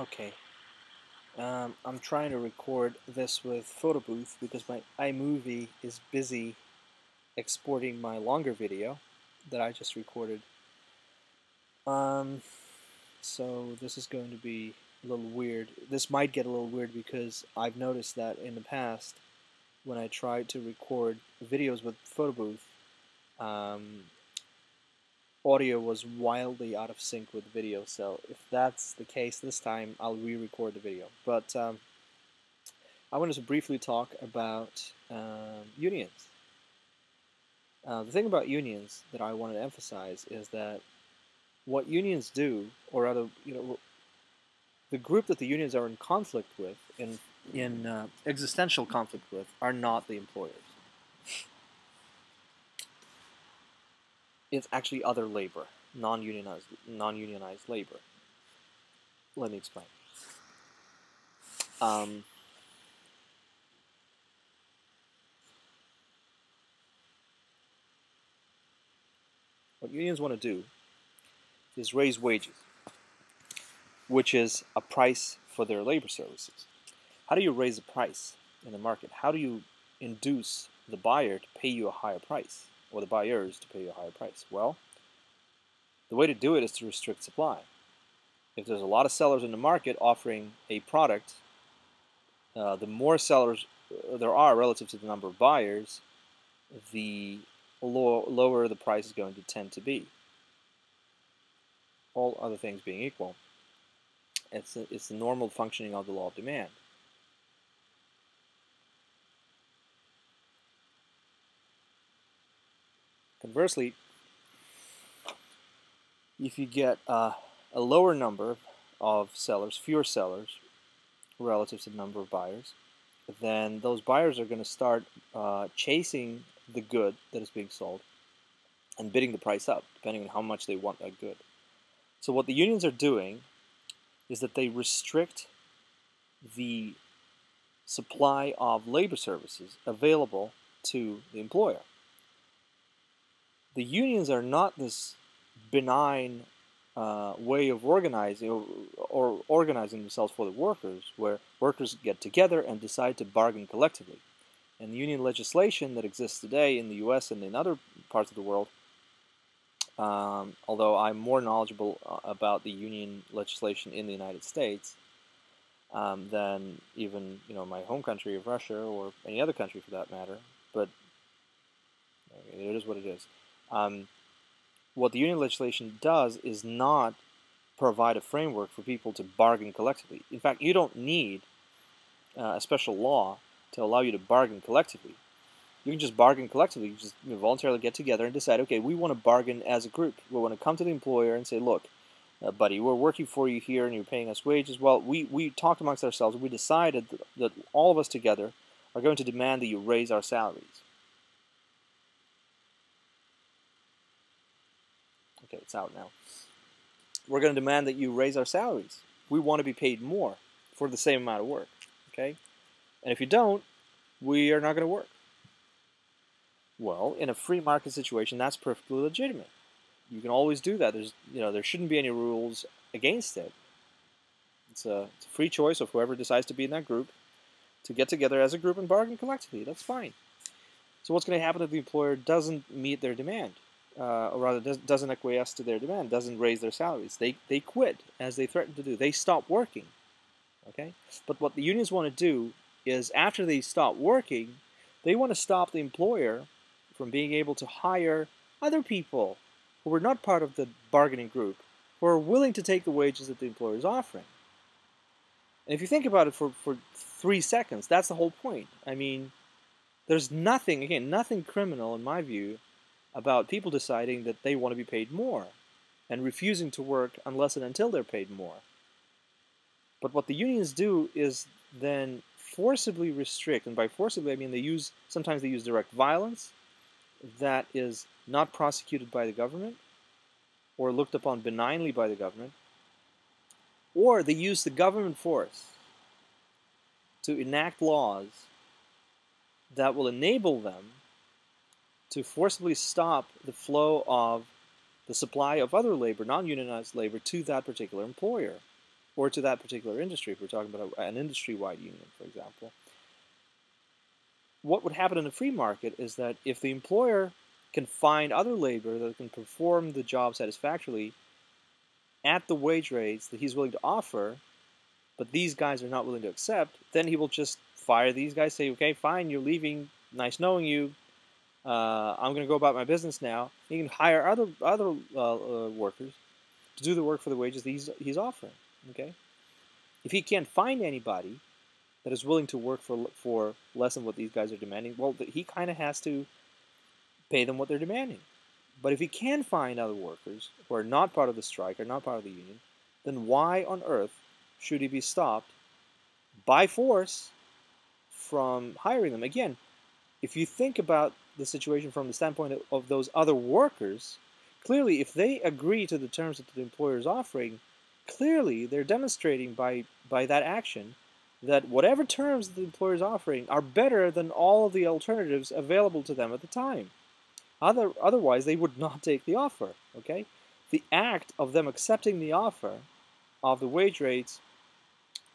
Okay. Um, I'm trying to record this with Photo Booth because my iMovie is busy exporting my longer video that I just recorded. Um, so this is going to be a little weird. This might get a little weird because I've noticed that in the past when I tried to record videos with Photo Booth, um, audio was wildly out of sync with video. So if that's the case this time, I'll re-record the video. But um, I wanted to briefly talk about um, unions. Uh, the thing about unions that I wanted to emphasize is that what unions do, or rather, you know, the group that the unions are in conflict with, in in uh, existential conflict with, are not the employers. It's actually other labor, non-unionized, non-unionized labor. Let me explain. Um, what unions want to do is raise wages, which is a price for their labor services. How do you raise the price in the market? How do you induce the buyer to pay you a higher price? Or the buyers to pay you a higher price? Well, the way to do it is to restrict supply. If there's a lot of sellers in the market offering a product, uh, the more sellers uh, there are relative to the number of buyers, the low, lower the price is going to tend to be. All other things being equal. It's, a, it's the normal functioning of the law of demand. Conversely, if you get uh, a lower number of sellers, fewer sellers, relative to the number of buyers, then those buyers are going to start uh, chasing the good that is being sold and bidding the price up, depending on how much they want that good. So what the unions are doing is that they restrict the supply of labor services available to the employer the unions are not this benign uh, way of organizing or, or, organizing themselves for the workers, where workers get together and decide to bargain collectively. And the union legislation that exists today in the U.S. and in other parts of the world, um, although I'm more knowledgeable uh, about the union legislation in the United States um, than even you know my home country of Russia or any other country for that matter, but it is what it is. Um, what the union legislation does is not provide a framework for people to bargain collectively. In fact, you don't need uh, a special law to allow you to bargain collectively. You can just bargain collectively. You just you know, voluntarily get together and decide, okay, we want to bargain as a group. We want to come to the employer and say, look, uh, buddy, we're working for you here and you're paying us wages. Well, we, we talked amongst ourselves. We decided that, that all of us together are going to demand that you raise our salaries. Okay, it's out now. We're going to demand that you raise our salaries. We want to be paid more for the same amount of work. Okay? And if you don't, we are not going to work. Well, in a free market situation, that's perfectly legitimate. You can always do that. There's, you know, there shouldn't be any rules against it. It's a, it's a free choice of whoever decides to be in that group to get together as a group and bargain collectively. That's fine. So what's going to happen if the employer doesn't meet their demand? Uh, or rather does, doesn't acquiesce to their demand, doesn't raise their salaries. They, they quit, as they threaten to do. They stop working. Okay? But what the unions want to do is after they stop working, they want to stop the employer from being able to hire other people who are not part of the bargaining group, who are willing to take the wages that the employer is offering. And if you think about it for, for three seconds, that's the whole point. I mean, there's nothing, again, nothing criminal in my view about people deciding that they want to be paid more and refusing to work unless and until they're paid more. But what the unions do is then forcibly restrict, and by forcibly I mean they use sometimes they use direct violence that is not prosecuted by the government or looked upon benignly by the government, or they use the government force to enact laws that will enable them to forcibly stop the flow of the supply of other labor, non-unionized labor, to that particular employer or to that particular industry, if we're talking about an industry-wide union, for example, what would happen in a free market is that if the employer can find other labor that can perform the job satisfactorily at the wage rates that he's willing to offer, but these guys are not willing to accept, then he will just fire these guys, say, okay, fine, you're leaving, nice knowing you, uh, I'm going to go about my business now. He can hire other other uh, uh, workers to do the work for the wages he's, he's offering. Okay, if he can't find anybody that is willing to work for for less than what these guys are demanding, well, he kind of has to pay them what they're demanding. But if he can find other workers who are not part of the strike or not part of the union, then why on earth should he be stopped by force from hiring them? Again, if you think about the situation from the standpoint of, of those other workers, clearly if they agree to the terms that the employer is offering, clearly they're demonstrating by, by that action that whatever terms the employer is offering are better than all of the alternatives available to them at the time. Other, otherwise, they would not take the offer. Okay, the act of them accepting the offer of the wage rates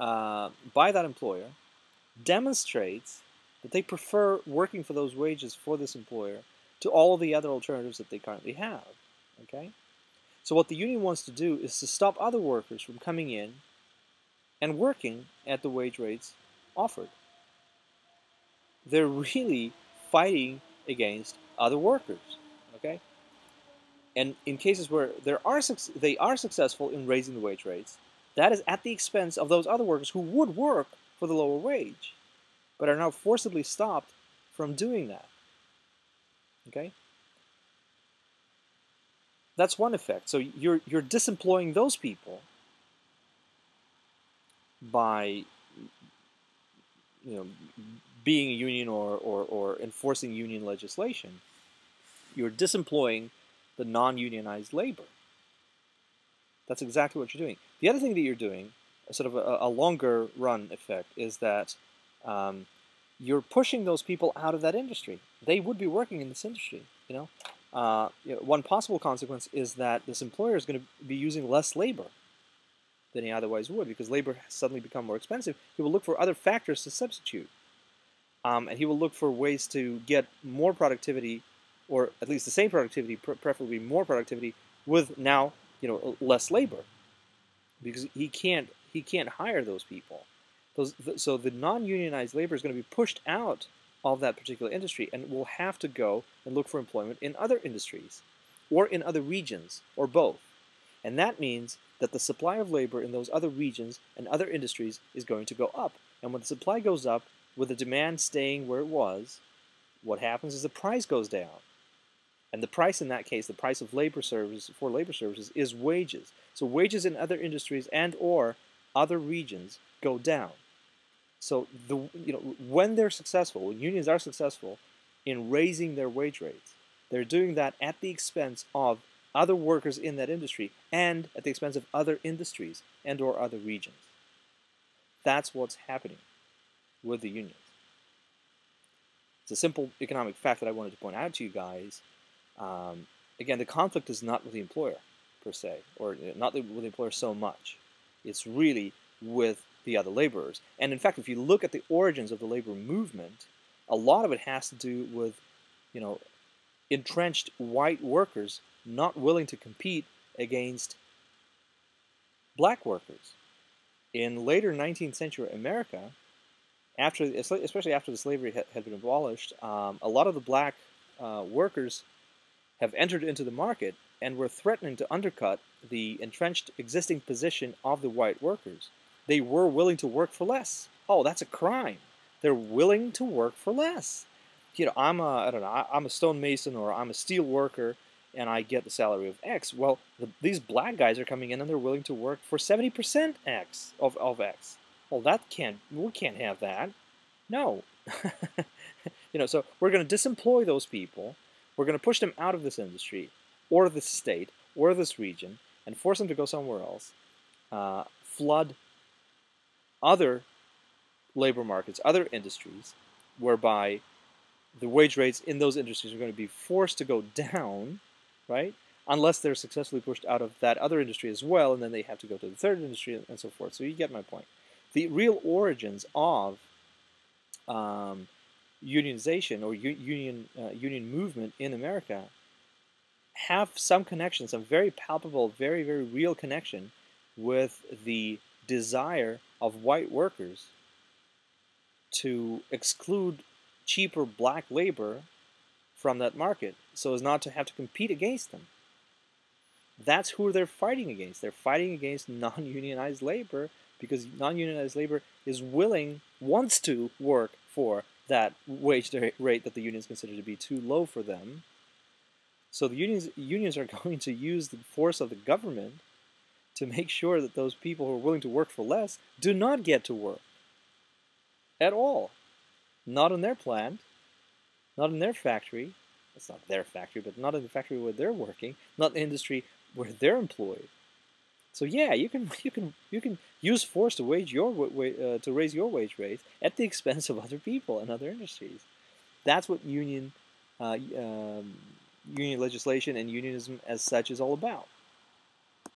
uh, by that employer demonstrates that they prefer working for those wages for this employer to all of the other alternatives that they currently have. Okay? So what the union wants to do is to stop other workers from coming in and working at the wage rates offered. They're really fighting against other workers. Okay? And in cases where there are they are successful in raising the wage rates, that is at the expense of those other workers who would work for the lower wage but are now forcibly stopped from doing that. Okay? That's one effect. So you're you're disemploying those people by you know being a union or, or, or enforcing union legislation. You're disemploying the non-unionized labor. That's exactly what you're doing. The other thing that you're doing, a sort of a, a longer run effect, is that um, you're pushing those people out of that industry. They would be working in this industry. You know, uh, you know one possible consequence is that this employer is going to be using less labor than he otherwise would because labor has suddenly become more expensive. He will look for other factors to substitute, um, and he will look for ways to get more productivity, or at least the same productivity, preferably more productivity, with now you know less labor, because he can't he can't hire those people. Those, so the non-unionized labor is going to be pushed out of that particular industry and will have to go and look for employment in other industries or in other regions or both. And that means that the supply of labor in those other regions and other industries is going to go up. And when the supply goes up, with the demand staying where it was, what happens is the price goes down. And the price in that case, the price of labor services for labor services is wages. So wages in other industries and or other regions go down. So the you know when they're successful, when unions are successful in raising their wage rates, they're doing that at the expense of other workers in that industry and at the expense of other industries and or other regions. That's what's happening with the unions. It's a simple economic fact that I wanted to point out to you guys. Um, again, the conflict is not with the employer per se, or not with the employer so much. It's really with the other laborers. And in fact, if you look at the origins of the labor movement, a lot of it has to do with, you know, entrenched white workers not willing to compete against black workers. In later 19th century America, after especially after the slavery had been abolished, um, a lot of the black uh, workers have entered into the market and were threatening to undercut the entrenched existing position of the white workers they were willing to work for less. Oh, that's a crime. They're willing to work for less. You know, I'm a, I don't know, I'm a stonemason or I'm a steel worker and I get the salary of X. Well, the, these black guys are coming in and they're willing to work for 70% X of, of X. Well, that can't, we can't have that. No. you know, so we're going to disemploy those people. We're going to push them out of this industry or this state or this region and force them to go somewhere else. Uh, flood other labor markets, other industries, whereby the wage rates in those industries are going to be forced to go down, right? unless they're successfully pushed out of that other industry as well, and then they have to go to the third industry and so forth. So you get my point. The real origins of um, unionization or union uh, union movement in America have some connection, some very palpable, very very real connection with the desire of white workers to exclude cheaper black labor from that market so as not to have to compete against them. That's who they're fighting against. They're fighting against non-unionized labor because non-unionized labor is willing, wants to work for that wage rate that the unions consider to be too low for them. So the unions unions are going to use the force of the government to make sure that those people who are willing to work for less do not get to work at all. Not in their plant, not in their factory. It's not their factory, but not in the factory where they're working, not the industry where they're employed. So yeah, you can you can you can use force to wage your uh, to raise your wage rates at the expense of other people and other industries. That's what union uh, um, union legislation and unionism as such is all about.